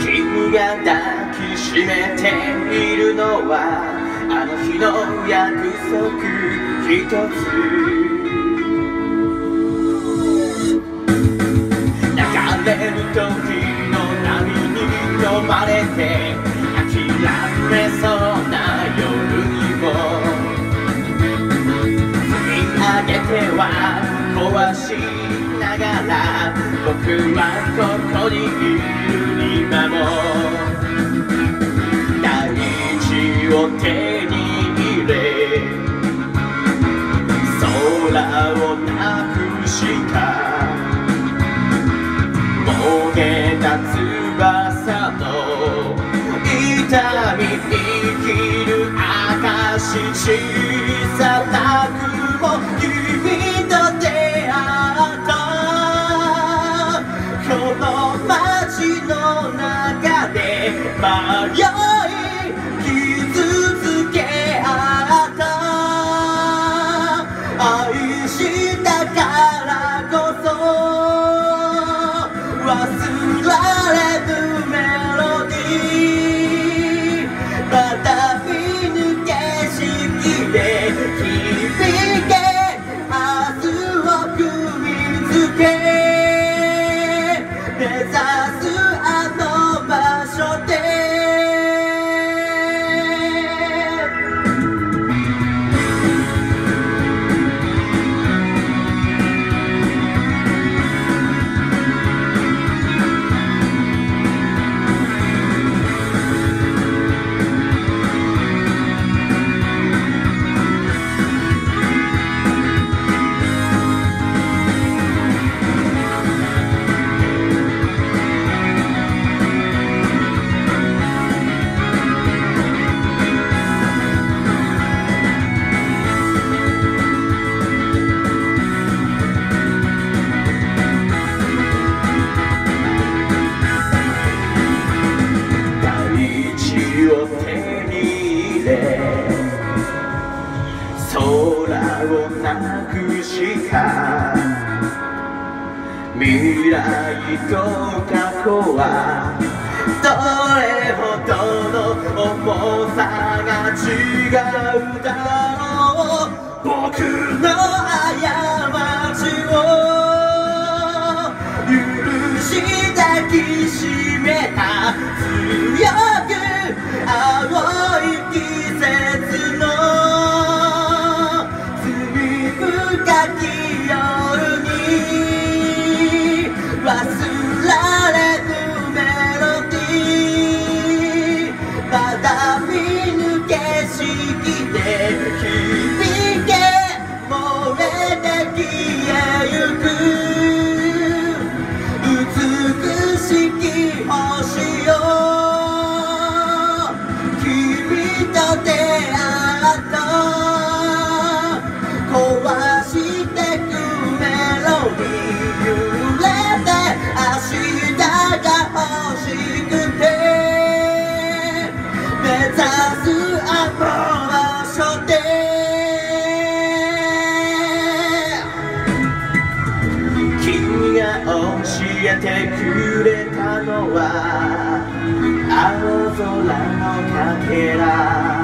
君が抱きしめているのはあの日の約束。ひとつ流れる時の波に飲まれて諦めさ僕はここにいる今も。大地を手に入れ。空をなくした。もげた翼の痛み生きる証小さな雲。中で迷うした未来と過去はどれほどの重さが違うだろう僕の過ちを許し抱きしめたてくれたのは青空のかけら。